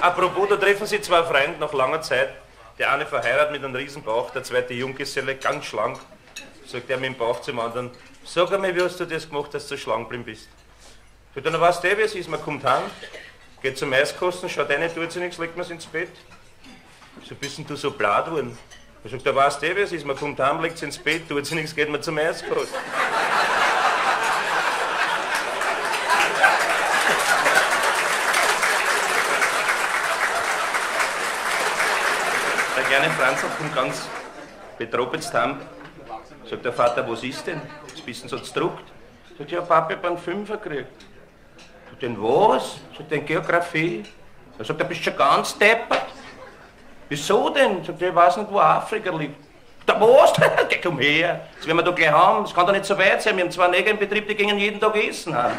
Apropos, da treffen sich zwei Freunde nach langer Zeit. Der eine verheiratet mit einem Riesenbauch, der zweite Junggeselle, ganz schlank. Sagt er mit dem Bauch zum anderen, sag einmal, wie hast du das gemacht, dass du so schlank geblieben bist? Sagt er, dann weißt du, wie es ist, man kommt heim, geht zum Eiskosten, schaut rein, tut sich nichts, legt man ins Bett. So bist du so blatt worden? Er sagt, da weißt du, wie es ist, man kommt heim, legt ins Bett, tut sich nichts, geht man zum Eiskosten. Kleine Franz kommt ganz betroppelt heim. Sagt der Vater, was ist denn? Was bist denn so gedruckt? Sagt, ja, Papa, ich hab einen Fünfer gekriegt. Sagt, den was? Sagt, den Geografie. Er sagt, du bist schon ganz deppert. Wieso denn? Sagt, ich weiß nicht, wo Afrika liegt. Da was? Geh, komm her. Das werden wir doch gleich haben. Das kann doch nicht so weit sein. Wir haben zwei Neger im Betrieb, die gingen jeden Tag essen haben.